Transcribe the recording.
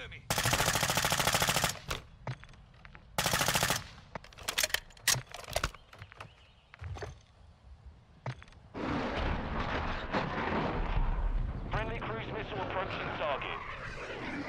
enemy. Friendly cruise missile approaching target.